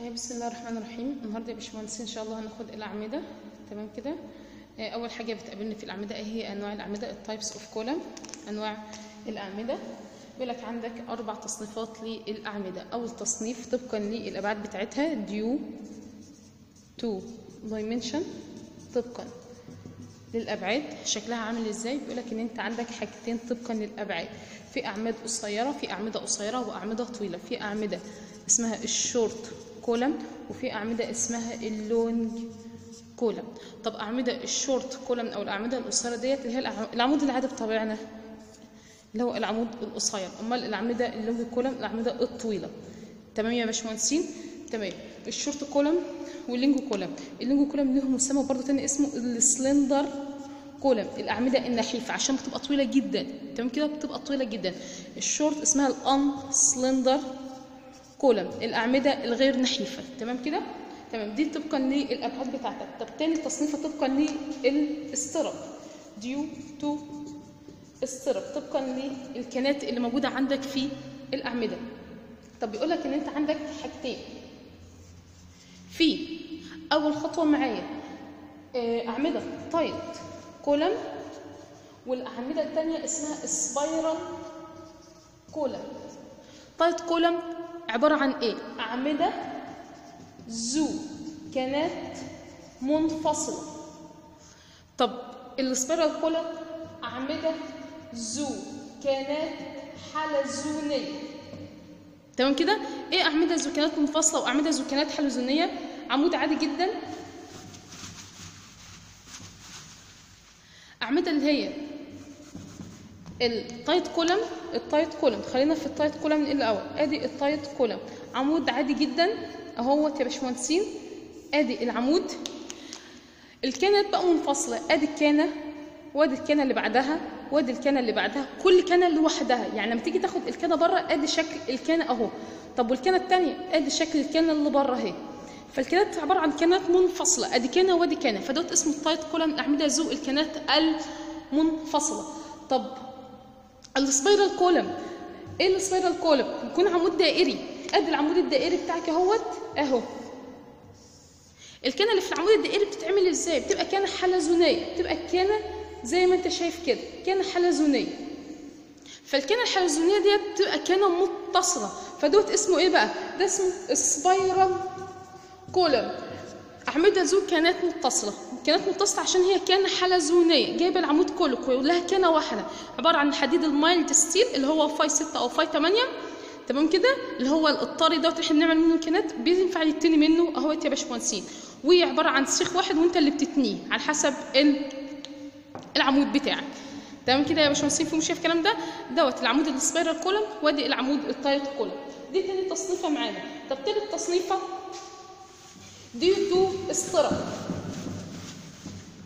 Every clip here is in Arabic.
آه، بسم الله الرحمن الرحيم. النهارده يا باشمهندسين إن شاء الله هناخد الأعمدة. تمام كده؟ آه، أول حاجة بتقابلني في الأعمدة إيه هي؟ أنواع الأعمدة ال types of column أنواع الأعمدة. بيقول لك عندك أربع تصنيفات للأعمدة. أول تصنيف طبقا للأبعاد بتاعتها due to dimension طبقا للأبعاد. شكلها عامل إزاي؟ بيقول لك إن أنت عندك حاجتين طبقا للأبعاد. في أعمدة قصيرة في أعمدة قصيرة وأعمدة طويلة. في أعمدة اسمها ال short column وفي أعمدة اسمها ال long column طب أعمدة ال short column أو الأعمدة القصيرة ديت اللي هي العمود العادي بتاعنا. اللي هو العمود القصير. أمال الأعمدة ال long column الأعمدة الطويلة. تمام يا باشمهندسين؟ تمام. ال short column وال long column ال long column لهم مسمى برضه تاني اسمه ال slender column الأعمدة النحيفة عشان بتبقى طويلة جدا. تمام كده؟ بتبقى طويلة جدا. الشورت اسمها ال unslender column الأعمدة الغير نحيفة. تمام كده؟ تمام دي طبقا للابعاد بتاعتك. طب تاني تصنيفه طبقا لل stirrup due to stirrup طبقا للكانات اللي موجودة عندك في الأعمدة. طب بيقول لك إن أنت عندك حاجتين. في أول خطوة معايا آه، أعمدة tied column والأعمدة الثانية اسمها spiral column. tied column عبارة عن إيه؟ أعمدة ذو كانات منفصلة. طب ال spiral column أعمدة ذو كانات حلزونيه تمام كده؟ إيه أعمدة ذو كانات منفصلة وأعمدة ذو كانات حلزونيه عمود عادي جدا. أعمدة اللي هي ال tied column ال tied column خلينا في ال tied column الأول. أدي ال tied column عمود عادي جدا. اهوت يا باشمهندسين أدي العمود. الكانات بقى منفصلة. أدي الكانة. وأدي الكانة اللي بعدها. وأدي الكانة اللي بعدها. كل كانة لوحدها. يعني لما تيجي تاخد الكانة بره أدي شكل الكانة أهو. طب والكانة الثانية أدي شكل الكانة اللي بره أهي. فالكانات عبارة عن كانات منفصلة. أدي كانة وأدي كانة. فدوت اسمه ال tied column الاعمده ذو الكانات المنفصلة. طب ال spiral column. إيه ال spiral column؟ يكون عمود دائري. ادي العمود الدائري بتاعك أهوت أهو. الكانة اللي في العمود الدائري بتتعمل إزاي؟ بتبقى كانه حلزونية. بتبقى الكانه زي ما أنت شايف كده كانه حلزونية. فالكانه الحلزونية ديت بتبقى كانه متصلة. فدوت اسمه إيه بقى؟ ده اسمه ال spiral column. أعمدة ذو كانات متصلة. كانت متصلة عشان هي كانة حلزونية جايبة العمود كله كلها كانة واحدة. عبارة عن حديد ال mild steel اللي هو phi 6 أو phi 8 تمام كده؟ اللي هو الطري دوت إحنا بنعمل منه كانات بينفع يتني منه اهوت يا باشمهندسين. وعبارة عن سيخ واحد وانت اللي بتتنيه على حسب ال- العمود بتاعك. تمام كده يا باشمهندسين؟ في مشكله في الكلام ده؟ دوت العمود ال spiral column وادي العمود ال tied column دي تاني تصنيفة معانا. طب تالت تصنيفة due to stirrup.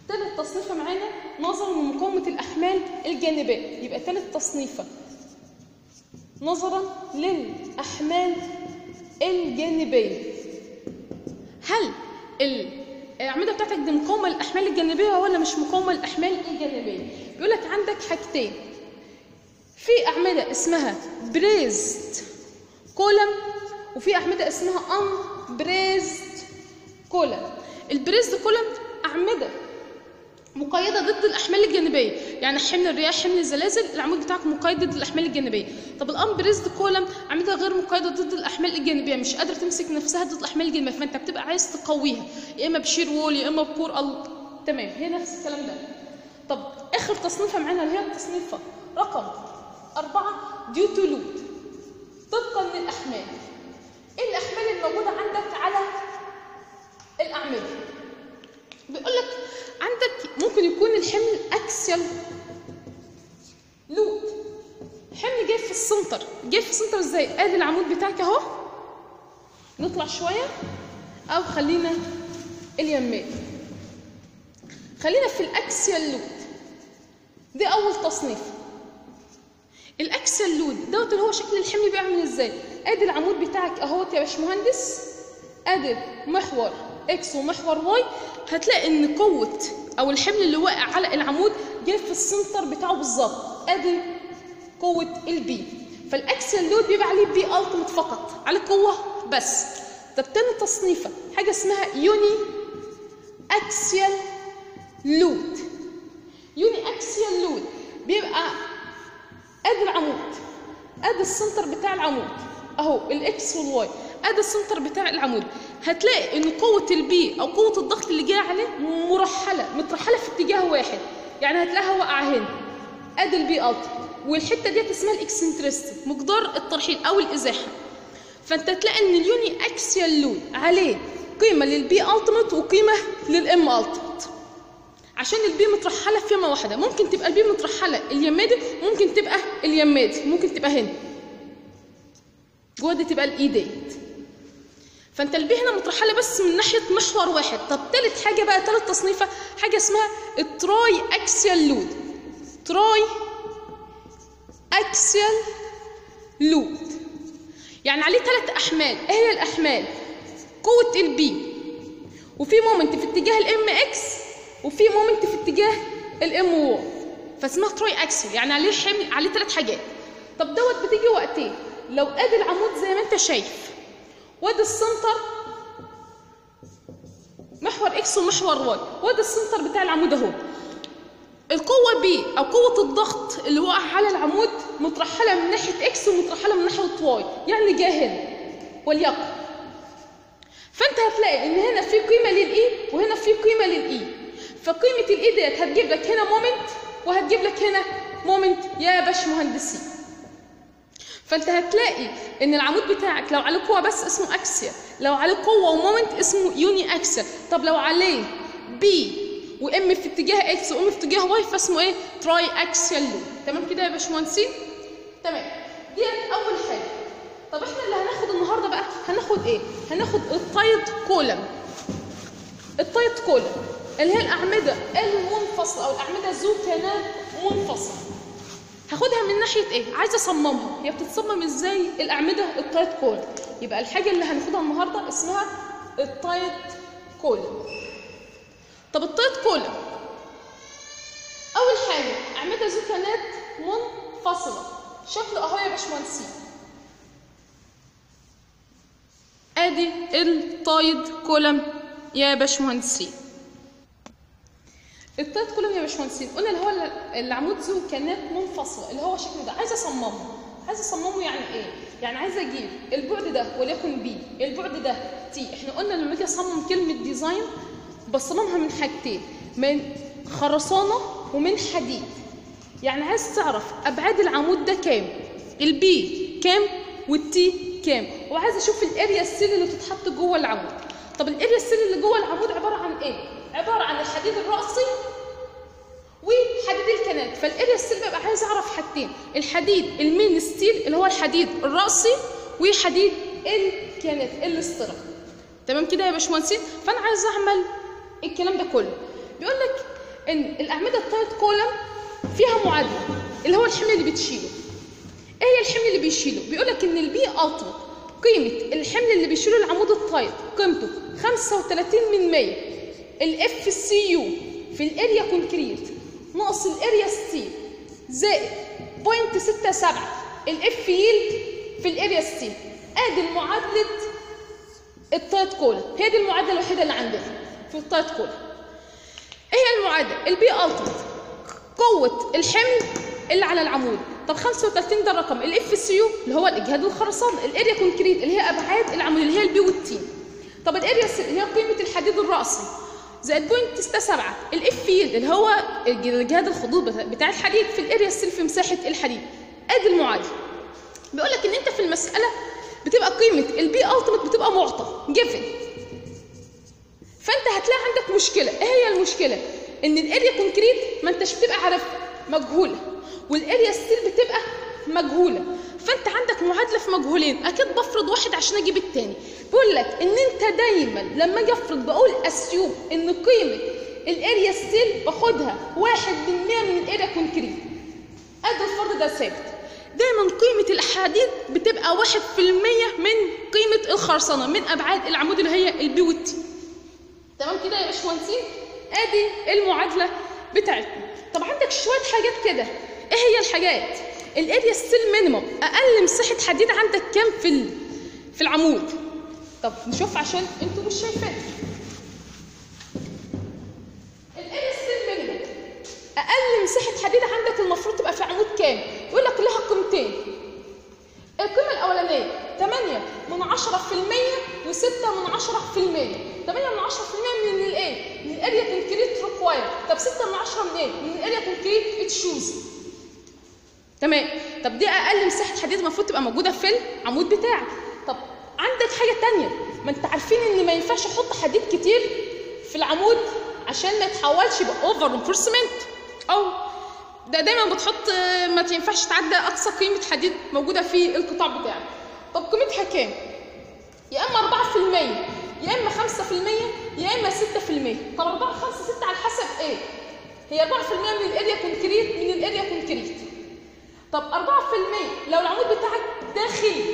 تالت تصنيفة معانا نظرا لمقاومه الأحمال الجانبية. يبقى تالت تصنيفة. نظرا للأحمال الجانبية. هل الاعمده بتاعتك دي مقاومة للأحمال الجانبية ولا مش مقاومة للأحمال الجانبية؟ بيقول لك عندك حاجتين. في أعمدة اسمها braced column وفي أعمدة اسمها unbraced column ال braced column أعمدة مقيدة ضد الأحمال الجانبية. يعني حمل الرياح حمل الزلازل العمود بتاعك مقيد ضد الأحمال الجانبية. طب ال unbraced column أعمدة غير مقيدة ضد الأحمال الجانبية مش قادرة تمسك نفسها ضد الأحمال الجانبية. فأنت بتبقى عايز تقويها. يا إما ب shear wall يا إما ب core ال... تمام هي نفس الكلام ده. طب آخر تصنيفة معانا اللي هي التصنيفة رقم أربعة due to load طبقا للأحمال. إيه الأحمال الموجودة عندك على الأعمدة. بيقول لك عندك ممكن يكون الحمل axial load حمل جاي في ال center. جاي في ال center إزاي؟ ادي العمود بتاعك اهو. نطلع شوية أو خلينا اليمين. خلينا في ال axial load دي أول تصنيف. ال axial load دوت اللي هو شكل الحمل بيعمل إزاي؟ ادي العمود بتاعك اهوت يا باشمهندس. ادي محور. x ومحور y هتلاقي إن قوة أو الحمل اللي واقع على العمود جاي في ال center بتاعه بالظبط. أدي قوة ال P فال axial load بيبقى عليه P ultimate فقط عليه قوة بس. طب تاني تصنيفه حاجة اسمها uniaxial load uniaxial load بيبقى أدي العمود. أدي ال center بتاع العمود. أهو ال x وال y أدي ال center بتاع العمود. هتلاقي إن قوة ال P أو قوة الضغط اللي جاية عليه مرحلة مترحلة في اتجاه واحد. يعني هتلاقيها واقعه هنا. أدي ال P ult. والحتة ديت اسمها ال eccentricity مقدار الترحيل أو الإزاحة. فأنت تلاقي إن ال uniaxial load عليه قيمة لل P ultimate وقيمة لل M ultimate عشان ال P مترحلة في يمه واحدة. ممكن تبقى ال P مترحلة اليمه دي ممكن تبقى اليمه دي ممكن تبقى هنا. جوه دي تبقى ال e ديت فانت ال P هنا مترحله بس من ناحية محور واحد. طب تالت حاجة بقى تالت تصنيفة حاجة اسمها ال triaxial load. triaxial load. يعني عليه ثلاث أحمال. إيه هي الأحمال. قوة ال P وفي moment في اتجاه ال M x وفي moment في اتجاه ال M y فاسمها triaxial يعني عليه حمل عليه ثلاث حاجات. طب دوت بتيجي وقتين. لو ادي العمود زي ما انت شايف. وادي ال center محور x ومحور y وادي ال center بتاع العمود أهو. القوة P أو قوة الضغط اللي وقع على العمود مترحلة من ناحية x ومترحلة من ناحية y يعني جه هنا وليكن فأنت هتلاقي إن هنا في قيمة لل e وهنا في قيمة لل e فقيمة ال e ديت هتجيب لك هنا moment وهتجيب لك هنا moment يا باشمهندسين. فانت هتلاقي إن العمود بتاعك لو عليه قوة بس اسمه أكسيا لو عليه قوة و moment اسمه يوني أكسيا. طب لو عليه P و M في اتجاه x و M في اتجاه y فاسمه إيه؟ triaxial load تمام كده يا باشمهندسين؟ تمام. ديت أول حاجة. طب إحنا اللي هناخد النهارده بقى هناخد إيه؟ هناخد ال tied column. ال tied column اللي هي الأعمدة المنفصلة أو الاعمده ذو كانات منفصلة. هاخدها من ناحية إيه؟ عايزة أصممها. هي بتتصمم إزاي الأعمدة؟ ال tied column يبقى الحاجة اللي هناخدها النهارده اسمها ال tied column طب ال tied column أول حاجة أعمدة ذو كانات منفصلة. شكله أهو يا باشمهندسين آدي ال tied column يا باشمهندسين ال tied column يا باشمهندسين. قلنا اللي هو العمود ذو كانات منفصلة اللي هو شكله ده. عايزة اصممه عايزة اصممه يعني إيه؟ يعني عايزة أجيب البعد ده وليكن b البعد ده t. إحنا قلنا لما أجي أصمم كلمة design بصممها من حاجتين من خرسانة ومن حديد. يعني عايز تعرف أبعاد العمود ده كام؟ ال b كام وال t كام؟ وعايز أشوف ال area steel اللي بتتحط جوه العمود. طب ال area steel اللي جوه العمود عبارة عن إيه؟ عبارة عن الحديد الرأسي وحديد الكانات فال area steel ببقى عايز أعرف حاجتين. الحديد ال main steel اللي هو الحديد الرأسي وحديد الكانات ال stirrups. تمام كده يا باشمهندسين؟ فأنا عايز أعمل الكلام ده كله. بيقول لك إن الأعمدة ال tied column فيها معادلة اللي هو الحمل اللي بتشيله. إيه هي الحمل اللي بيشيله؟ بيقول لك إن ال P ultimate قيمة الحمل اللي بيشيله العمود ال tied قيمته 35 من 100 ال Fcu في ال area concrete ناقص ال area steel زائد point 67 ال F yield في ال area steel ادي معادله ال tied column هي دي المعادلة الوحيدة اللي عندنا في ال tied column إيه هي المعادلة. ال P ultimate قوة الحمل اللي على العمود. طب 35 ده الرقم. ال Fcu اللي هو إجهاد الخرسانة. ال area concrete اللي هي أبعاد العمود اللي هي ال b وال t طب ال area اللي هي قيمة الحديد الرأسي. زائد point 67 ال F yield اللي هو إجهاد الخضوع بتاع الحديد في ال area في مساحة الحديد. ادي المعادله بيقول لك إن أنت في المسألة بتبقى قيمة ال P ultimate بتبقى معطى given فأنت هتلاقي عندك مشكلة. إيه هي المشكلة؟ إن ال area concrete ما أنتش بتبقى عارفها مجهولة وال area steel بتبقى مجهولة. فانت عندك معادلة في مجهولين. أكيد بفرض واحد عشان أجيب التاني. بيقول لك إن أنت دايما لما أجي أفرض بقول assume إن قيمة ال area steel باخدها واحد من 100 من ال area concrete. ادي الفرض ده ثابت. دايما قيمة الحديد بتبقى واحد في المية من قيمة الخرسانة من أبعاد العمود اللي هي ال b وال t تمام كده يا باشمهندسين؟ أدي المعادلة بتاعتنا. طب عندك شوية حاجات كده. إيه هي الحاجات؟ ال area steel minimum أقل مساحة حديد عندك كام في في العمود؟ طب نشوف عشان أنتوا مش شايفين. ال area steel minimum أقل مساحة حديد عندك المفروض تبقى في عمود كام؟ يقول لك لها قيمتين. القيمة الأولانية 8 من 10% و6 من 10% 8 من 10% من الايه من ال area concrete required طب 6 من 10 من إيه من ال area concrete chosen تمام. طب دي أقل مساحه حديد المفروض تبقى موجودة في العمود بتاعك. طب عندك حاجة تانية؟ ما انت عارفين إن ما ينفعش أحط حديد كتير في العمود عشان ما يتحولش يبقى over reinforcement أو ده دايما بتحط ما ينفعش تعدى أقصى قيمة حديد موجودة في القطاع بتاعك. طب قيمتها كام؟ يا إما 4% يا إما 5% يا إما 6% طب 4 5 6 على حسب إيه؟ هي 4% من ال area concrete من ال area concrete. طب 4% لو العمود بتاعك داخلي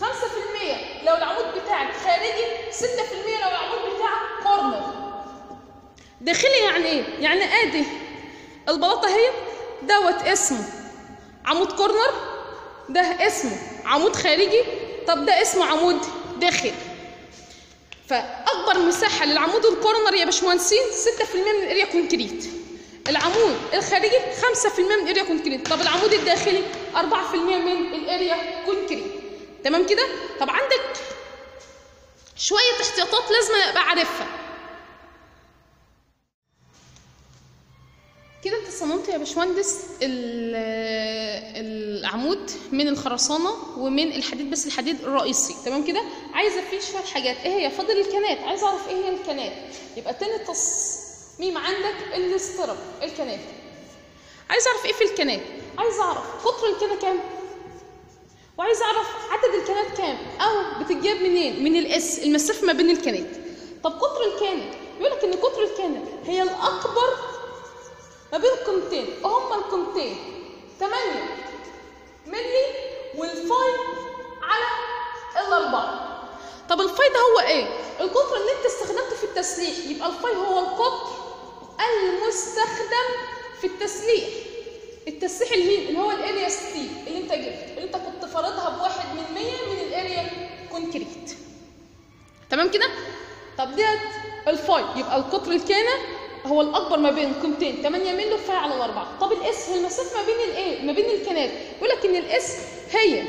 5% لو العمود بتاعك خارجي 6% لو العمود بتاعك corner داخلي يعني إيه؟ يعني آدي. البلاطة اهي دوت اسمه. عمود corner ده اسمه. عمود خارجي طب ده اسمه عمود داخلي. فأكبر مساحة للعمود ال corner يا باشمهندسين 6% من ال area concrete. العمود الخارجي 5% من ال area concrete طب العمود الداخلي 4% من ال area concrete تمام كده؟ طب عندك شوية احتياطات لازم أبقى عارفها. كده انت صممت يا باشمهندس العمود من الخرسانة ومن الحديد بس الحديد الرئيسي تمام كده؟ عايزة فيه شوية حاجات. إيه هي؟ فاضل الكنات. عايزه أعرف إيه هي الكنات. يبقى تاني تصميم عندك الاسترب الكنات عايزه أعرف إيه في الكنات عايزه أعرف قطر الكنه كام؟ وعايزه أعرف عدد الكنات كام؟ أو بتتجاب منين؟ من الإس المسافة ما بين الكنات طب قطر الكانه يقول لك إن قطر الكانه هي الأكبر ما بين قيمتين هما القيمتين 8 ملي وال phi على الأربعة. طب ال phi ده هو إيه؟ القطر اللي أنت استخدمته في التسليح يبقى ال phi هو القطر المستخدم في التسليح. التسليح اللي هو ال area steel اللي انت جبت اللي انت كنت فارضها بواحد من 100 من ال area concrete تمام كده؟ طب ديت ال phi يبقى القطر الكانه هو الأكبر ما بين قيمتين 8 مللي و phi على الأربعة. طب ال S هي المسافة ما بين الايه ما بين الكنات. يقول لك إن ال S هي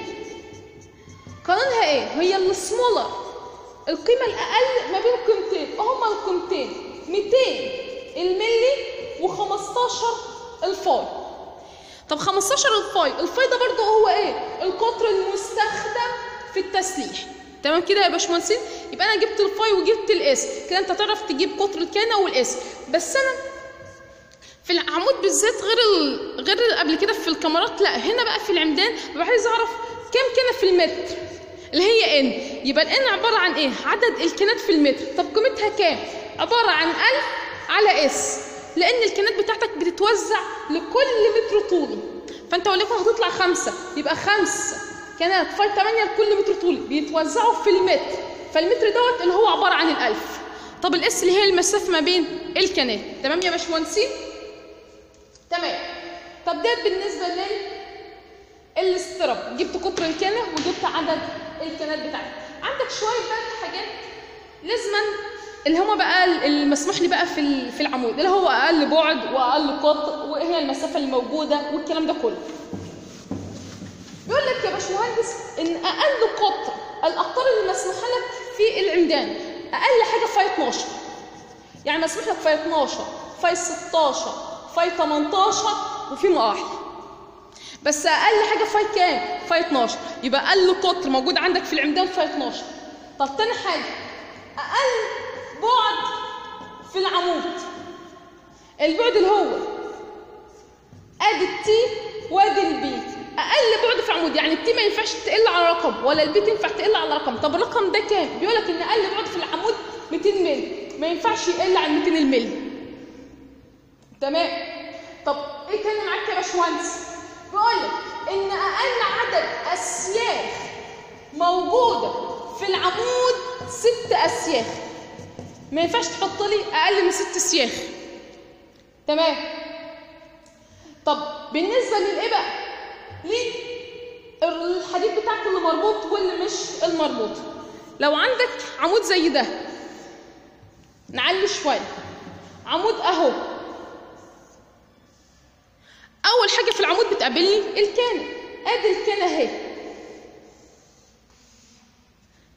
قانونها إيه؟ هي السمولر القيمة الأقل ما بين قيمتين هما القيمتين 200 الملي و15 ال phi. طب 15 ال phi ال phi ده برضه هو إيه؟ القطر المستخدم في التسليح. تمام كده يا باشمهندسين؟ يبقى أنا جبت ال phi وجبت ال S. كده أنت تعرف تجيب قطر الكانه وال S بس أنا في العمود بالذات غير ال... غير قبل كده في الكمرات لا هنا بقى في العمدان ببقى عايز أعرف كام كانه في المتر؟ اللي هي ال n يبقى ال n عبارة عن إيه؟ عدد الكنات في المتر. طب قيمتها كام؟ عبارة عن 1000 على S لأن الكنات بتاعتك بتتوزع لكل متر طولي. فأنت وليكن هتطلع خمسة. يبقى خمسة. كانات phi 8 لكل متر طولي. بيتوزعوا في المتر. فالمتر دوت اللي هو عبارة عن الألف. طب ال S اللي هي المسافة ما بين الكنات. تمام يا باشمهندسين؟ تمام. طب ده بالنسبة لل ال stirrup جبت قطر الكنة وجبت عدد الكنات بتاعتك. عندك شوية بقى حاجات لازما اللي هما بقى المسموح لي بقى في في العمود اللي هو أقل بعد وأقل قطر وايه هي المسافة الموجودة والكلام ده كله. بيقول لك يا باشمهندس إن أقل قطر الأقطار اللي مسموحة لك في العمدان أقل حاجة phi 12 يعني مسموح لك phi 12 phi 16 phi 18 وفي مراحل بس أقل حاجة phi كام؟ phi 12 يبقى أقل قطر موجود عندك في العمدان phi 12 طب تاني حاجة أقل بعد في العمود. البعد اللي هو آدي ال t وادي ال b. أقل بعد في عمود يعني ال t ما ينفعش تقل على رقم ولا ال b تنفع تقل على رقم. طب الرقم ده كام؟ بيقول لك إن أقل بعد في العمود 200 مللي ما ينفعش يقل عن 200 المللي تمام؟ طب إيه تاني معاك يا باشمهندس؟ بيقول لك إن أقل عدد أسياخ موجودة في العمود ست أسياخ. ما ينفعش تحط لي أقل من ست سياخ. تمام؟ طب بالنسبة للايه بقى الحديد بتاعك اللي مربوط واللي مش المربوط لو عندك عمود زي ده نعلي شوية. عمود أهو. أول حاجة في العمود بتقابلني الكانه أدي الكانه أهي.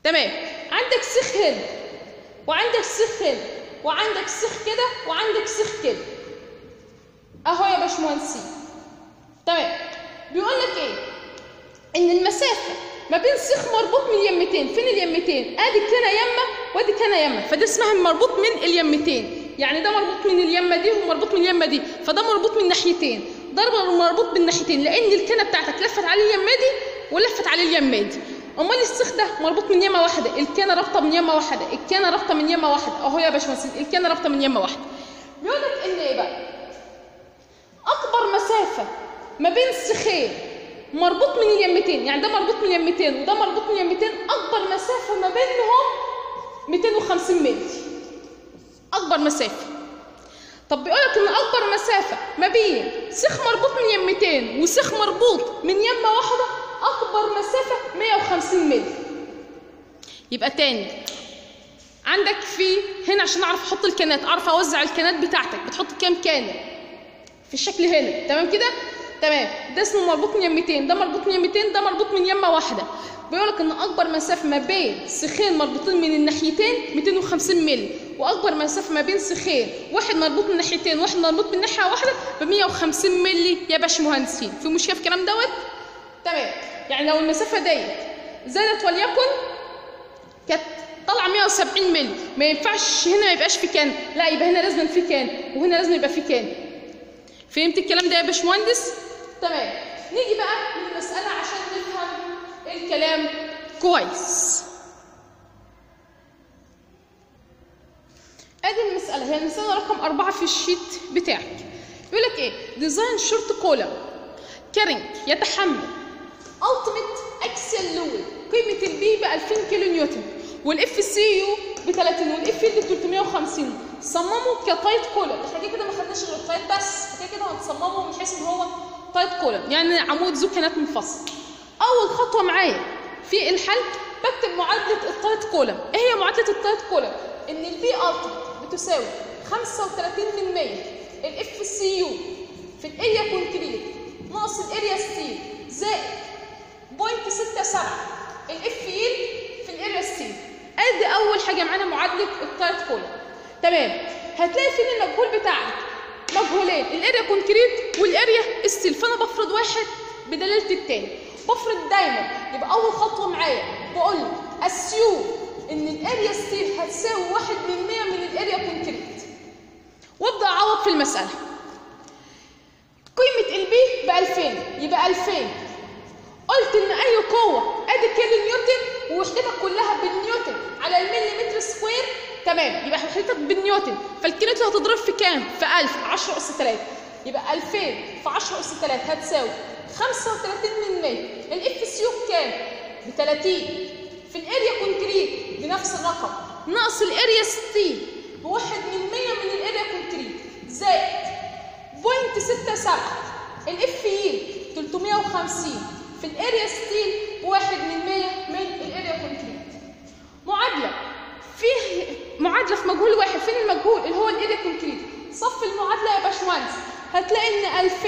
تمام؟ عندك سيخ هنا وعندك سيخ هنا وعندك سيخ كده وعندك سيخ كده. اهو يا باشمهندسين. تمام. بيقول لك إيه؟ ان المسافة ما بين سيخ مربوط من اليمتين فين اليمتين؟ ادي كان يمة وادي كان يمة. فده اسمها مربوط من اليمتين. يعني ده مربوط من اليمة دي ومربوط من اليمة دي فده مربوط من ناحيتين. ضرب مربوط من ناحيتين لأن الكنة بتاعتك لفت على اليمة دي ولفت على اليمة دي. أمال السيخ ده مربوط من يمة واحدة. الكنه رابطة من يمة واحدة. الكنه رابطة من يمة واحدة. أهو يا باشمهندس الكنه رابطة من يمة واحدة. بيقول لك إن إيه بقى؟ أكبر مسافة ما بين سيخين مربوط من اليمتين يعني ده مربوط من اليمتين وده مربوط من اليمتين أكبر مسافة ما بينهم 250 متر أكبر مسافة. طب بيقول لك إن أكبر مسافة ما بين سيخ مربوط من يمتين وسيخ مربوط من يمة واحدة أكبر مسافة 150 متر يبقى تاني. عندك في هنا عشان أعرف أحط الكنات أعرف أوزع الكنات بتاعتك. بتحط كام كانه في الشكل هنا. تمام كده؟ تمام. ده اسمه مربوط من يمتين. ده مربوط من يمتين ده مربوط من يمة واحدة. بيقول لك إن أكبر مسافة ما بين سيخين مربوطين من الناحيتين 250 مللي وأكبر مسافة ما بين سيخين واحد مربوط من ناحيتين واحد مربوط من ناحية واحدة ب 150 مللي يا باشمهندسين. في مشكلة في الكلام دوت؟ تمام. يعني لو المسافه ديت زادت وليكن كانت طالعة 170 مللي ما ينفعش هنا ما يبقاش في كان. لا يبقى هنا لازم في كان وهنا لازم يبقى في كان. فهمت الكلام ده يا باشمهندس؟ تمام. نيجي بقى للمسألة عشان نفهم الكلام كويس. أدي المسألة هي المسألة رقم أربعة في الشيت بتاعك. يقول لك إيه؟ design short column carrying يتحمل. ultimate axial load قيمة ال P ب 2000 كيلو نيوتن. وال Fcu ب 30 وال Fy ب 350 صممه ك tied column إحنا كده ما خدناش غير ال tied بس. كده كده هنصممه من حيث إن هو tied column يعني عمود ذو كانات منفصل. أول خطوة معايا في الحل بكتب معادلة ال tied column إيه هي معادلة ال tied column إن ال P ultimate بتساوي 35 من 100 ال Fcu في ال area concrete. ناقص ال area steel. زائد point 67 ال Fy في ال area steel ادي أول حاجة معانا معادلة ال tied column تمام. هتلاقي فين المجهول بتاعك؟ مجهولين. ال area concrete وال area steel فأنا بفرض واحد بدلاله التاني. بفرض دايما. يبقى أول خطوة معايا. بقول assume إن ال area steel هتساوي واحد من 100 من ال area concrete وأبدأ أعوض في المسألة. قيمة ال P ب 2000 يبقى 2000 قلت إن أي قوة أدي كيلو نيوتن ووحدتك كلها بالنيوتن على المليمتر square تمام. يبقى وحدتك بالنيوتن. فالكيلو نيوتن هتضرب في كام؟ في 1000 10 اس 3 يبقى 2000 في 10 اس 3 هتساوي 35 من 100 ال Fcu بكام ب 30 في ال area concrete بنفس الرقم. ناقص ال area steel بواحد من 100 من ال area concrete. زائد point 67 ال Fy 350 في ال area steel بواحد من 100 من ال area concrete معادلة. فيه معادلة في مجهول واحد. فين المجهول؟ اللي هو ال area concrete صف المعادلة يا باشمهندس. هتلاقي إن 2000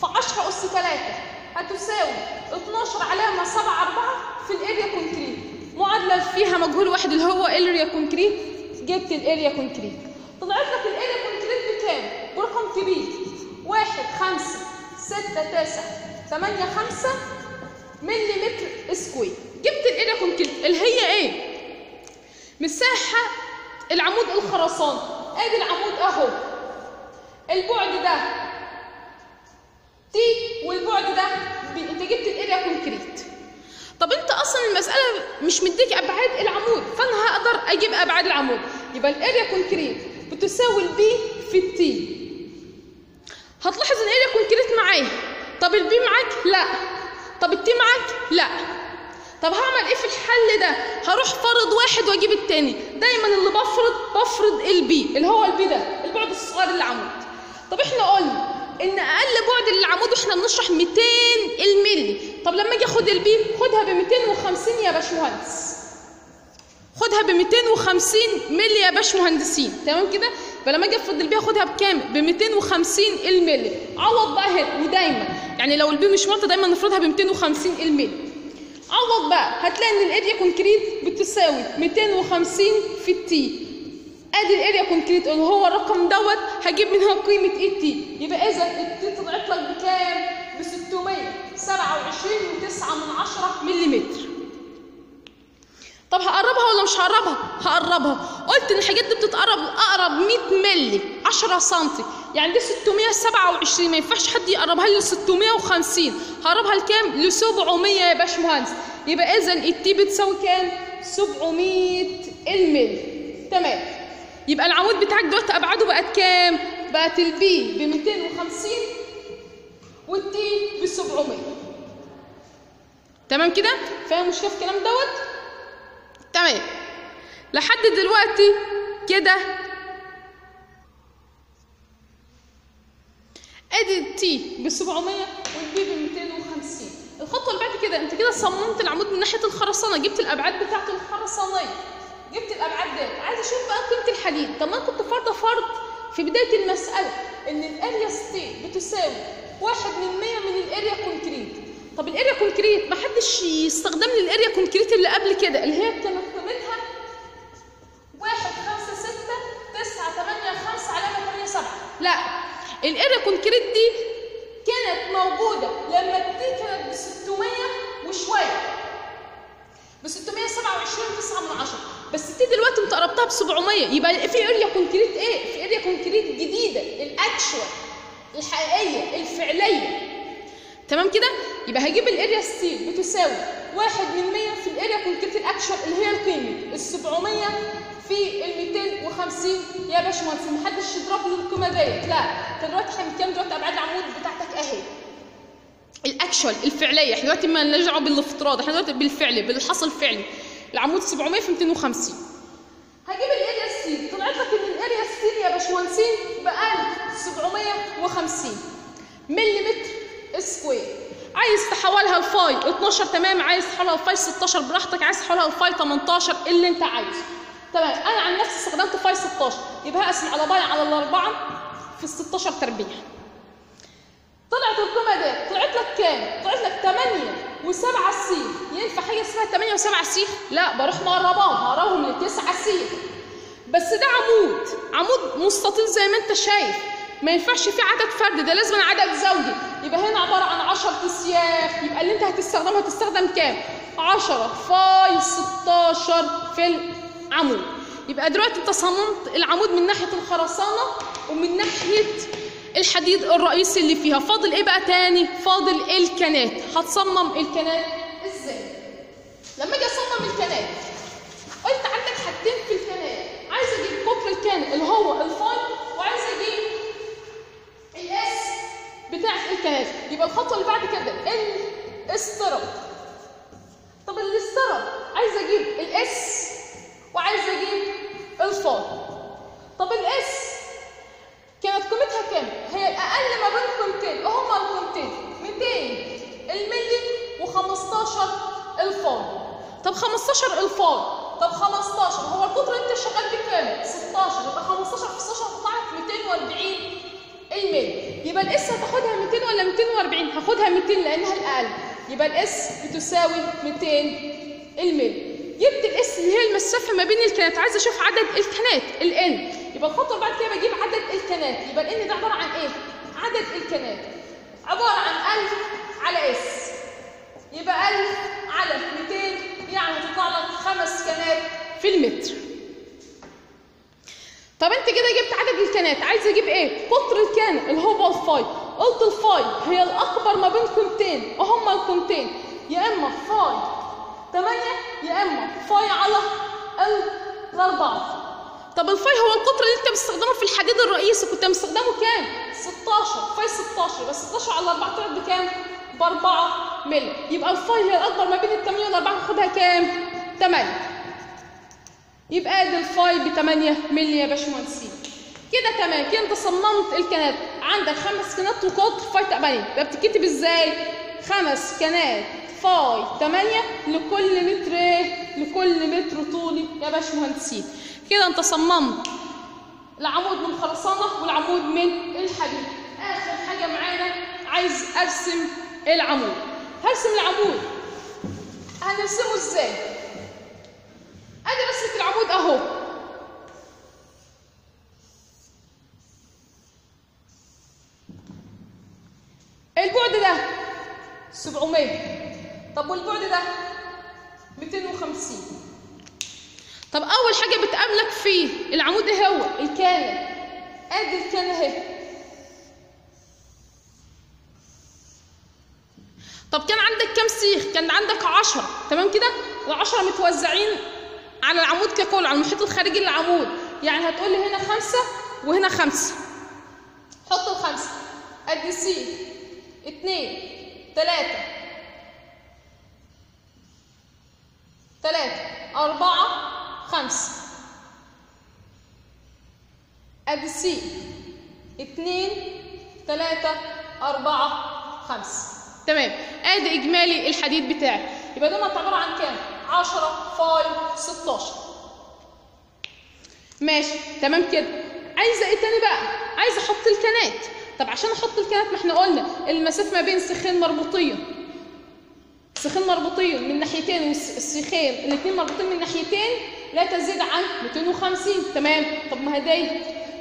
في 10 أس 3 هتساوي 12 علامه 7 4 في ال area concrete معادلة فيها مجهول واحد اللي هو ال area concrete جبت ال area concrete طلعت لك ال area concrete بكام؟ برقم كبير. 1 5 6 9 8 5 مليمتر square. جبت area concrete اللي هي إيه؟ مساحة العمود الخرساني أدي العمود أهو. البعد ده. t والبعد ده. b. أنت جبت ال area concrete. طب أنت أصلا المسألة مش مديك أبعاد العمود فأنا هقدر أجيب أبعاد العمود. يبقى ال area concrete بتساوي ال b في ال t. هتلاحظ إن ال area concrete معايا. طب ال b معاك؟ لا. طب ال t معاك؟ لا. طب هعمل إيه في الحل ده؟ هروح فارض واحد وأجيب التاني. دايما اللي بفرض بفرض ال b اللي هو ال b ده البعد الصغير للعمود طب إحنا قلنا إن أقل بعد للعمود وإحنا بنشرح 200 الملي طب لما أجي أخد ال b خدها ب 250 يا باشمهندس. اخدها ب 250 مللي يا باشمهندسين. تمام كده؟ فلما أجي افرض b هاخدها بكام؟ ب 250 الملي عوض بقى هنا ودايما. يعني لو ال b مش معطاه دايما نفرضها ب 250 الملي عوض بقى هتلاقي إن ال area concrete بتساوي 250 في ال t. أدي ال area concrete اللي هو الرقم دوت هجيب منها قيمة إيه t يبقى إذا ال t طلعت لك بكام؟ ب 627 و9 من 10 ملم طب هقربها ولا مش هقربها؟ هقربها. قلت إن الحاجات دي بتتقرب اقرب 100 مللي 10 سم يعني دي 627 ما ينفعش حد يقربها لي ل 650 هقربها لكام؟ ل 700 يا باشمهندس. يبقى اذا التي بتساوي كام؟ 700 الملي تمام. يبقى العمود بتاعك دلوقتي ابعاده بقت كام؟ بقت البي ب 250 والتي ب 700 تمام كده؟ فاهم مشكله في الكلام دوت؟ تمام. لحد دلوقتي كده. ادي التي ب 700 والبي ب 250 الخطوة اللي بعد كده انت كده صممت العمود من ناحية الخرسانة. جبت الأبعاد بتاعة الخرسانيه جبت الأبعاد دي. عايز أشوف بقى قيمة الحديد. طب ما أنا كنت فرضه فرض في بداية المسألة إن الأريا ستي بتساوي واحد من 100 من ال area concrete. طب ال area concrete ما حدش يستخدم لي ال area concrete اللي قبل كده اللي هي كانت قيمتها 1 5 6 9 8 5 علامة 8 7 لا ال area concrete دي كانت موجودة لما ال t كانت ب 600 وشويه ب 627 9 من 10 بس ال t دلوقتي انت قربتها ب 700 يبقى في area concrete إيه؟ في area concrete جديدة ال actual الحقيقية الفعلية. تمام كده؟ يبقى هجيب ال area steel بتساوي واحد من 100 في ال area concrete ال actual اللي هي القيمه ال 700 في ال 250 يا باشمهندس محدش يضرب لي القيمه ديت لا انت دلوقتي إحنا بنتكلم دلوقتي؟ ابعاد العمود بتاعتك اهي. ال actual الفعلية إحنا دلوقتي ما لناش دعوه بالافتراض إحنا دلوقتي بالفعل بالحصل الفعلي العمود 700 في 250 هجيب ال area steel طلعت لك ان ال area steel يا باشمهندسين ب 1750 ملم square. عايز تحولها ل phi 12 تمام؟ عايز تحولها ل phi 16 براحتك. عايز تحولها ل phi 18 اللي انت عايزه. تمام. أنا عن نفسي استخدمت phi 16 يبقى هقسم على pi على الاربعة في ال 16 تربيع. طلعت القيمه دي طلعت لك كام؟ طلعت لك 8 و7 سيخ ينفع حاجة اسمها 8 و7 سيخ لا بروح مقرباهم هقربهم ل 9 سيخ بس ده عمود. عمود مستطيل زي ما انت شايف. ما ينفعش فيه عدد فرد ده لازم عدد زوجي. يبقى هنا عبارة عن 10 اسياخ يبقى اللي انت هتستخدمه هتستخدم كام؟ 10 فاي 16 في العمود. يبقى دلوقتي انت صممت العمود من ناحية الخرسانة ومن ناحية الحديد الرئيسي اللي فيها. فاضل إيه بقى تاني؟ فاضل الكنات. هتصمم الكنات إزاي؟ لما أجي اصمم الكنات قلت عندك حاجتين في الكنات. عايز أجيب قطر الكانة اللي هو ال phi وعايز أجيب ال S بتاع الكنات يبقى الخطوة اللي بعد كده ال stirrup طب ال stirrup عايز أجيب ال S وعايز أجيب ال phi طب ال S كانت قيمتها كام؟ هي الأقل ما بين قيمتين هما القيمتين 200 الملي و15 ال phi طب 15 ال phi طب 15 هو القطر انت شغال بكام؟ 16 يبقى 15 في 16 هتطلع 240 الملي يبقى ال S هتاخدها 200 ولا 240 هاخدها 200 لأنها الأقل. يبقى ال S بتساوي 200 الملي جبت ال S اللي هي المسافة ما بين الكنات عايزة أشوف عدد الكنات ال n. يبقى الخطوة بعد كده بجيب عدد الكنات يبقى ال n ده عبارة عن إيه؟ عدد الكنات عبارة عن 1000 على S. يبقى 1000 على 200 يعني هتطلع لك خمس كنات في المتر. طب انت كده جبت عدد الكنات عايز أجيب إيه؟ قطر الكانة اللي هو ال phi قلت ال phi هي الأكبر ما بين قيمتين وهما القيمتين يا إما phi 8 يا إما phi على الأربعة. طب ال phi هو القطر اللي انت بتستخدمه في الحديد الرئيسي كنت مستخدمه كام؟ 16 phi 16 بس 16 على 4 طلعت بكام؟ ب 4 مللي. يبقى ال phi هي الأكبر ما بين ال 8 وال 4 هاخدها كام؟ 8 يبقى ادي ال phi ب 8 مللي يا باشمهندسين. كده تمام. كده انت صممت الكنات. عندك خمس كنات وقطر phi 8 يبقى بتتكتب إزاي؟ خمس كنات phi 8 لكل متر إيه؟ لكل متر طولي يا باشمهندسين. كده انت صممت العمود من الخرسانه والعمود من الحديد. آخر حاجة معانا عايز أرسم العمود. هرسم العمود. هنرسمه إزاي؟ ادي رسمه العمود أهو. البعد ده 700 طب والبعد ده 250 طب أول حاجة بتقابلك فيه العمود إيه هو؟ الكانه ادي الكانه أهي. طب كان عندك كام سيخ؟ كان عندك 10 تمام كده؟ ال10 متوزعين على العمود ككل على المحيط الخارجي للعمود. يعني هتقول لي هنا خمسة وهنا خمسة. حط الخمسة. أدي سيخ اتنين. تلاتة. تلاتة. أربعة. خمسة. أدي سيخ اتنين. تلاتة. أربعة. خمسة. تمام. آدي إجمالي الحديد بتاعي. يبقى ده عبارة عن كام؟ 10 phi 16 ماشي تمام كده. عايزة إيه تاني بقى؟ عايزة أحط الكنات. طب عشان أحط الكنات ما إحنا قلنا المسافة ما بين سيخين مربوطين سيخين مربوطين من ناحيتين والسيخين الاثنين مربوطين من ناحيتين لا تزيد عن 250 تمام؟ طب ما هدي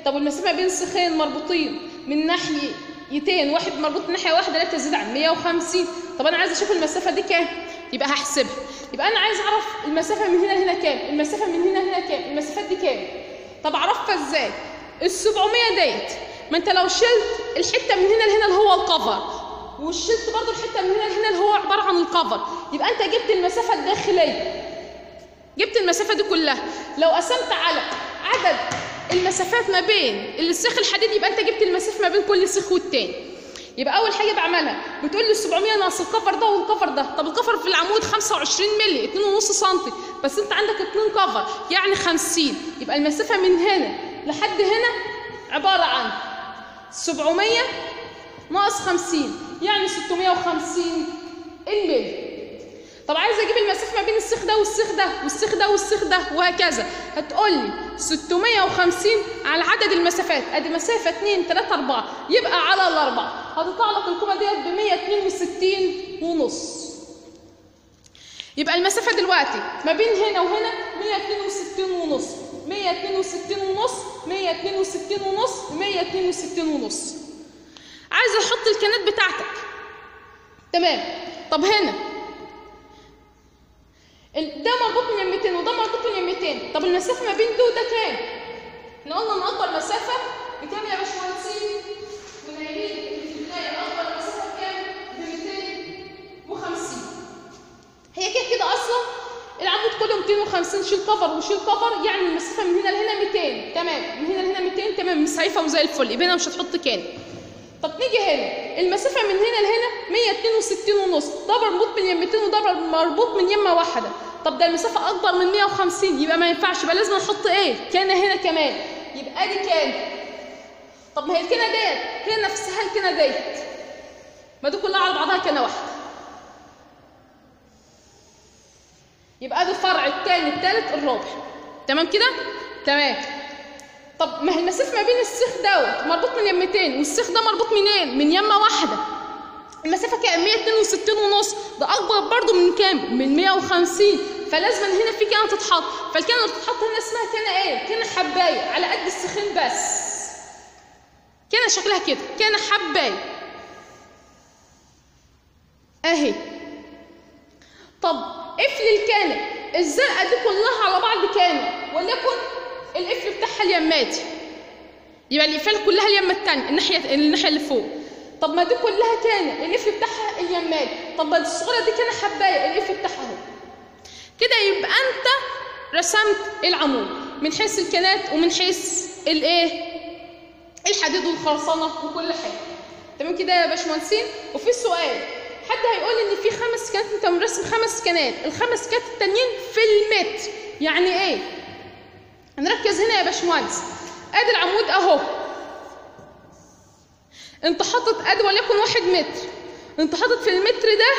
طب المسافه بين سيخين مربوطين من ناحيه يتين واحد مربوط ناحية واحدة لا تزيد عن 150 طب أنا عايز أشوف المسافة دي كام؟ يبقى هحسبها. يبقى أنا عايز أعرف المسافة من هنا لهنا كام؟ المسافة من هنا لهنا كام؟ المسافات دي كام؟ طب أعرفها إزاي؟ ال 700 ديت. ما أنت لو شلت الحتة من هنا لهنا اللي هو الكفر وشلت برضو الحتة من هنا لهنا اللي هو عبارة عن الكفر يبقى أنت جبت المسافة الداخلية. جبت المسافة دي كلها. لو قسمت على عدد المسافات ما بين السيخ الحديد يبقى أنت جبت المسافة ما بين كل سيخ والتاني. يبقى أول حاجة بعملها. بتقول لي 700 ناقص الكفر ده والكفر ده. طب الكفر في العمود 25 مللي 2.5 سم بس أنت عندك 2 كفر يعني 50 يبقى المسافة من هنا لحد هنا عبارة عن 700 ناقص 50 يعني 650 الملي طب عايز أجيب المسافة ما بين السيخ ده والسيخ ده والسيخ ده والسيخ ده وهكذا. هتقول لي 650 على عدد المسافات. أدي مسافة 2 3 4 يبقى على الأربعة. هتطلع لك القيمه ديت ب 162 ونص. يبقى المسافة دلوقتي ما بين هنا وهنا 162 ونص. 162 ونص 162 ونص 162 ونص. عايز أحط الكنات بتاعتك. تمام. طب هنا. ده مربوط من يمتين وده مربوط من يمتين طب المسافة ما بين ده وده كام؟ إحنا قلنا ان اكبر مسافة بكام يا باشمهندسين. 50 شيل كفر وشيل كفر يعني المسافه من هنا لهنا 200 تمام. من هنا لهنا 200 تمام. مسعفه وزي الفل. يبقى هنا مش هتحط كام طب نيجي هنا. المسافه من هنا لهنا 162 ونص. ضرب مربوط من يمتين وضرب مربوط من يمة واحدة. طب ده المسافه أكبر من 150 يبقى ما ينفعش. يبقى لازم نحط إيه؟ كان هنا كمان. يبقى أدي كان. طب ما هي الكنة ديت. هي نفسها الكنة ديت. ما دي كلها على بعضها كنة واحدة. يبقى أدي الثاني الثالث الرابع تمام كده؟ تمام. طب ما هي المسافة ما بين السيخ دوت مربوط من يمتين والسيخ ده مربوط منين؟ من يمة واحدة. المسافة كام؟ 162 ونص. ده أكبر برضو من كام؟ من 150 فلازم هنا في كانه تتحط. فالكانه اللي تتحط هنا اسمها كانه إيه؟ كانه حباية على قد السيخين بس. كانه شكلها كده. كانه حباية. أهي. طب قفل الكانه الزرقاء دي كلها على بعض كانه وليكن القفل بتاعها اليماتي يبقى القفال كلها اليمة الثانية الناحية الناحية اللي فوق. طب ما دي كلها كان القفل بتاعها اليماتي طب ما الصغيرة دي كان حباية القفل بتاعها اهو. كده يبقى انت رسمت العمود. من حيث الكنات ومن حيث الايه؟ الحديد والخرسانة وكل حاجة. تمام كده يا باشمهندسين؟ وفي سؤال. حد هيقول إن في خمس كنات أنت مرسم خمس كنات الخمس كنات التانيين في المتر يعني إيه؟ هنركز هنا يا باشمهندس. ادي العمود أهو. أنت حاطط ادي وليكن واحد متر. أنت حاطط في المتر ده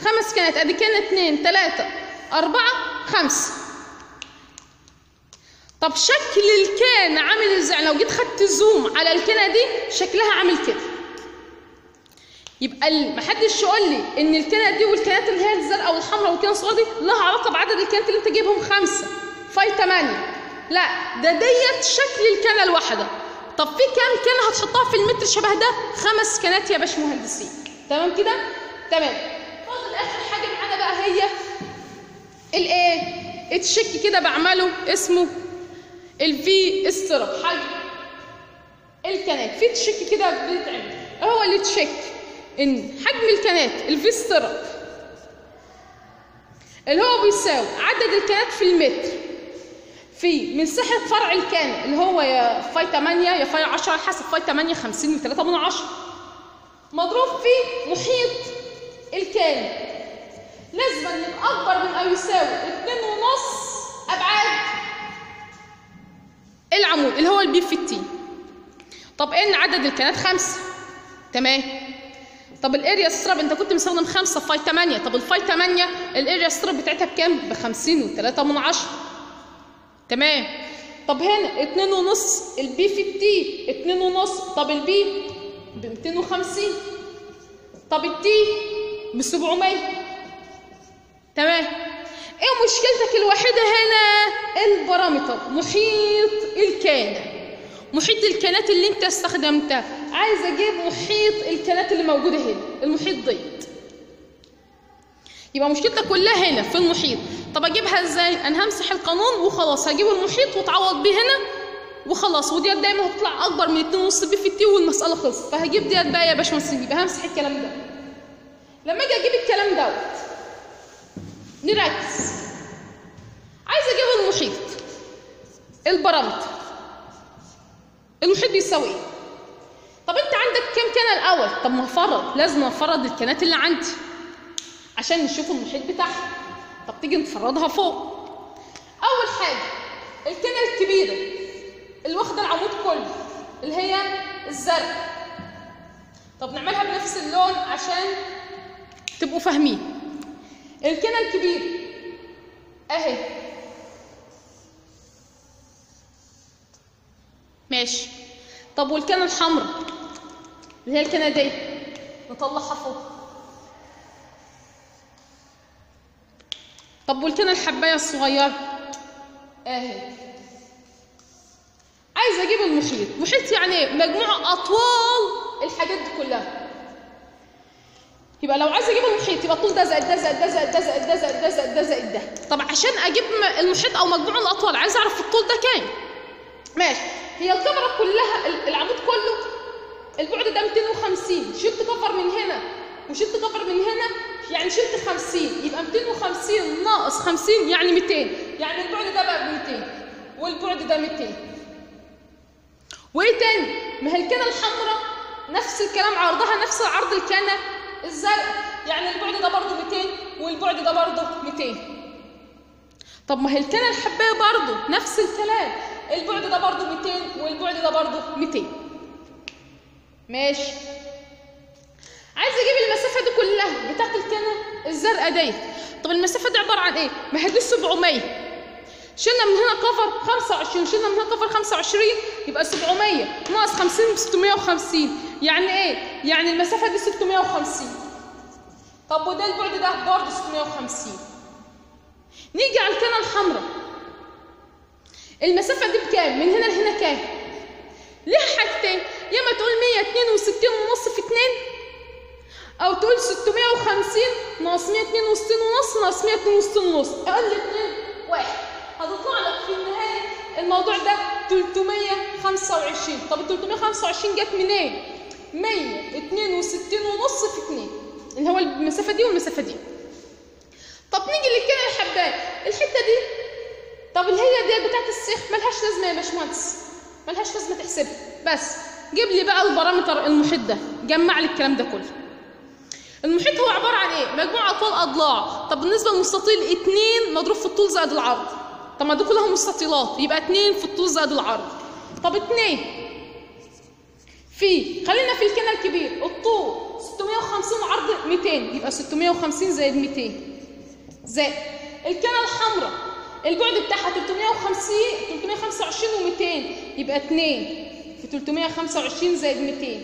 خمس كانت أدي كان اتنين تلاتة أربعة خمسة طب شكل الكان عامل إزاي؟ لو جيت خدت زوم على الكنة دي شكلها عامل كده. يبقى ال- محدش يقول لي إن الكنة دي والكنات اللي هي الزرقاء والحمراء والكنة الصغيرة دي لها علاقة بعدد الكنات اللي أنت جايبهم خمسة. phi 8 لا ده ديت شكل الكنة الواحدة. طب في كام كنة هتحطها في المتر شبه ده؟ خمس كنات يا باشمهندسين تمام كده؟ تمام. فاضل اخر حاجة معانا بقى هي الايه ال check كده بعمله اسمه ال V stirrup حجم الكنات. في check كده بيتعمل. هو اللي check إن حجم الكنات ال V stirrup اللي هو بيساوي عدد الكانات في المتر. في مساحة فرع الكان اللي هو يا phi 8 يا phi 10 على حسب phi 8 50 و3 من 10 مضروب في محيط الكان. لازم يبقى أكبر من أو يساوي 2 ونص أبعاد العمود اللي هو ال b في ال t. طب إن عدد الكانات خمسة. تمام. طب ال area stirrup انت كنت مستخدم خمسة phi 8 طب ال phi 8 ال area stirrup بتاعتها بكام؟ ب 50 و3 من 10 تمام. طب هنا اتنين ونص ال b في ال t اتنين ونص. طب ال b ب 250 طب ال t ب 700 تمام. إيه مشكلتك الوحيدة هنا؟ ال perimeter. محيط الكان محيط الكانات اللي انت استخدمتها عايز أجيب محيط الكانات اللي موجودة هنا. المحيط ضيق. يبقى مشكلتك كلها هنا في المحيط. طب اجيبها إزاي؟ أنا همسح القانون وخلاص. هجيب المحيط واتعوض بيه هنا وخلاص. وديت دايما هتطلع أكبر من 2.5 بي في التي والمسألة خلصت. فهجيب ديت بقى يا باشمهندس يبقى همسح الكلام ده. لما أجي أجيب الكلام دوت نركز. عايز أجيب المحيط. البارامتر. المحيط بيساوي إيه؟ طب أنت عندك كام كان الأول؟ طب ما افرض لازم أفرض الكنات اللي عندي عشان نشوف المحيط بتاعها. طب تيجي نفرضها فوق. أول حاجة الكنة الكبيرة اللي واخدة العمود كله اللي هي الزرق. طب نعملها بنفس اللون عشان تبقوا فاهمين. الكنة الكبيرة أهي. ماشي. طب والكنه الحمراء؟ اللي هي الكنه دي نطلعها فوق. طب والكنة الحباية الصغيرة؟ اهي. عايز أجيب المحيط. محيط يعني إيه مجموع أطوال الحاجات دي كلها. يبقى لو عايز أجيب المحيط يبقى الطول ده زائد ده زائد ده زائد ده زائد ده زائد ده زائد ده زائد ده. طب عشان أجيب المحيط أو مجموع الأطوال عايز أعرف الطول ده كام؟ ماشي. هي الكاميرا كلها ال- العمود كله البعد ده 250 شلت كفر من هنا وشلت كفر من هنا يعني شلت 50 يبقى 250 ناقص 50 يعني 200 يعني البعد ده بقى ب 200 والبعد ده 200 وإيه تاني؟ ما هي الكنه الحمراء نفس الكلام عرضها نفس عرض الكنه الزرقاء يعني البعد ده برضه 200 والبعد ده برضه 200 طب ما هي الكنه الحباية برضه نفس الكلام. البعد ده برضه 200 والبعد ده برضه 200 ماشي. عايز أجيب المسافة دي كلها بتاعت الكنه الزرقاء دي. طب المسافة دي عبارة عن إيه؟ ما هي دي 700 شلنا من هنا كفر 25 شلنا من هنا كفر 25 يبقى 700 ناقص 50 650 يعني إيه؟ يعني المسافة دي 650 طب وده البعد ده برضه 650 نيجي على الكنة الحمراء. المسافة دي بكام؟ من هنا لهنا كام؟ ليها حاجتين يا اما تقول 162 ونص في 2 أو تقول 650 ناقص 162 ونص ناقص 162 ونص. أقل 2 واحد. هتطلع لك في النهاية الموضوع ده 325 طب ال 325 جت منين؟ 162 ونص في 2 اللي هو المسافة دي والمسافة دي. طب نيجي للكلى الحباية. الحتة دي طب اللي هي ديت بتاعت السيخ ملهاش لازمة يا باشمهندس. ملهاش لازمة تحسبها بس جيب لي بقى البارامتر المحيط ده. جمع لي الكلام ده كله. المحيط هو عبارة عن إيه؟ مجموع اطوال أضلاع. طب بالنسبة للمستطيل 2 مضروب في الطول زائد العرض. طب ما دول كلهم مستطيلات. يبقى 2 في الطول زائد العرض. طب 2 في خلينا في الكنى الكبير. الطول 650 عرض 200 يبقى 650 زائد 200 زائد. الكنى الحمراء. البعد بتاعها 350 325 و200 يبقى 2 في 325 زائد 200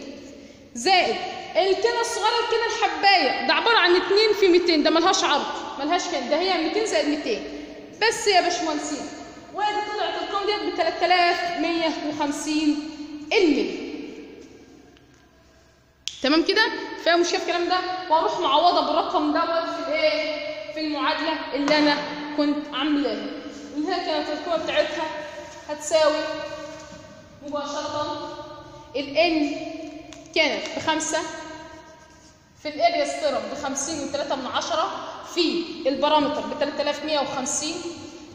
زائد الكنة الصغيرة الكنة الحباية ده عبارة عن 2 في 200 ده ملهاش عرض ملهاش كان ده هي 200 زائد 200 بس يا باشمهندسين وادي طلعت الارقام ديت؟ ب 3150 الملي تمام كده؟ فيها مشكلة الكلام ده؟ وأروح معوضة بالرقم دوت في الايه؟ في المعادلة اللي أنا كنت عاملاها اللي هي كانت القيمه بتاعتها هتساوي مباشرة ال n كانت بخمسة في ال area stirrup ب 50 و3 من عشرة في ال perimeter ب 3150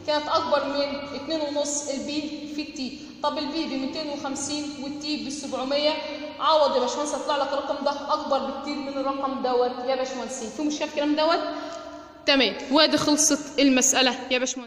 كانت أكبر من 2.5 ال b في ال t طب ال b ب 250 وال t ب 700 عوض يا باشمهندس هيطلع لك الرقم ده أكبر بكتير من الرقم دوت يا باشمهندسين. في مشكلة في الكلام دوت؟ تمام. وادي خلصت المسألة. يا باشمهندس.